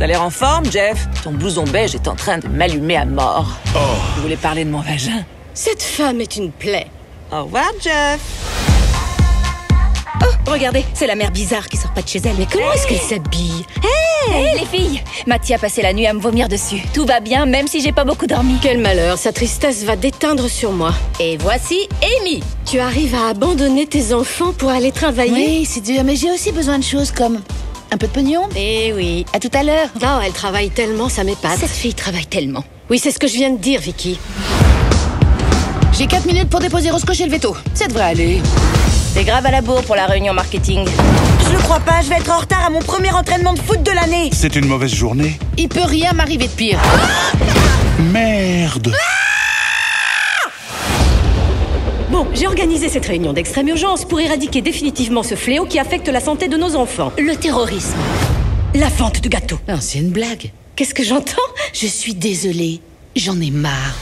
T'as l'air en forme, Jeff Ton blouson beige est en train de m'allumer à mort. Oh. Vous voulez parler de mon vagin? Cette femme est une plaie. Au revoir, Jeff. Oh, regardez, c'est la mère bizarre qui sort pas de chez elle. Mais comment est-ce qu'elle s'habille? Hé les filles Mathieu a passé la nuit à me vomir dessus. Tout va bien, même si j'ai pas beaucoup dormi. Quel malheur, sa tristesse va déteindre sur moi. Et voici Amy Tu arrives à abandonner tes enfants pour aller travailler? Oui, c'est dur, mais j'ai aussi besoin de choses comme un peu de pognon. Eh oui. À tout à l'heure. Oh, elle travaille tellement, ça m'épate. Cette fille travaille tellement. Oui, c'est ce que je viens de dire, Vicky. J'ai 4 minutes pour déposer Roscoe chez le veto. Ça devrait aller. T'es grave à la bourre pour la réunion marketing. Je le crois pas, je vais être en retard à mon premier entraînement de foot de l'année. C'est une mauvaise journée. Il peut rien m'arriver de pire. Merde. Bon, j'ai organisé cette réunion d'extrême urgence pour éradiquer définitivement ce fléau qui affecte la santé de nos enfants. Le terrorisme. La vente de gâteaux. Non, c'est une blague. Qu'est-ce que j'entends? Je suis désolée. J'en ai marre.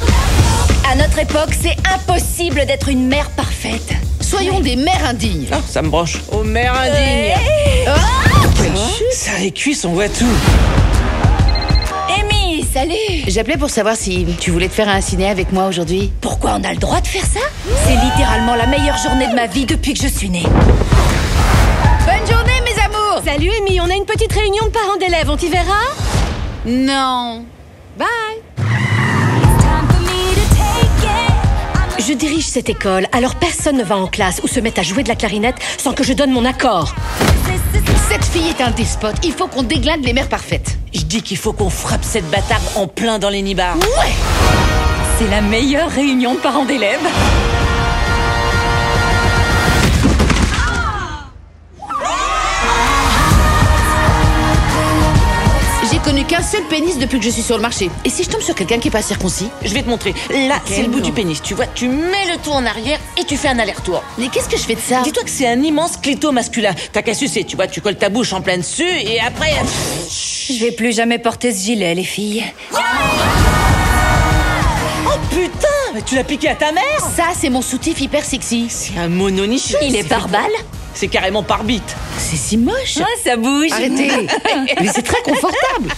À notre époque, c'est impossible d'être une mère parfaite. Soyons des mères indignes. Ah, ça me branche. Aux mères indignes. Ça les cuisses, on voit tout. Salut J'appelais pour savoir si tu voulais te faire un ciné avec moi aujourd'hui. Pourquoi on a le droit de faire ça? C'est littéralement la meilleure journée de ma vie depuis que je suis née. Bonne journée, mes amours Salut, Amy, on a une petite réunion de parents d'élèves, on t'y verra? Non. Bye Je dirige cette école, alors personne ne va en classe ou se met à jouer de la clarinette sans que je donne mon accord. Cette fille est un despote. Il faut qu'on déglingue les mères parfaites. Je dis qu'il faut qu'on frappe cette bâtarde en plein dans les nibards. C'est la meilleure réunion de parents d'élèves. Qu'un seul pénis depuis que je suis sur le marché. Et si je tombe sur quelqu'un qui est pas circoncis Je vais te montrer. Là, c'est le bout du pénis. Tu vois, tu mets le tout en arrière et tu fais un aller-retour. Mais qu'est-ce que je fais de ça Dis-toi que c'est un immense clito masculin. T'as qu'à sucer, tu vois, tu colles ta bouche en plein dessus et après. Je vais plus jamais porter ce gilet, les filles. Oh putain Mais tu l'as piqué à ta mère Ça, c'est mon soutif hyper sexy. C'est un mononiche. Il est par balle C'est carrément par bite. C'est si moche. Ah, ça bouge Arrêtez. Mais c'est très confortable.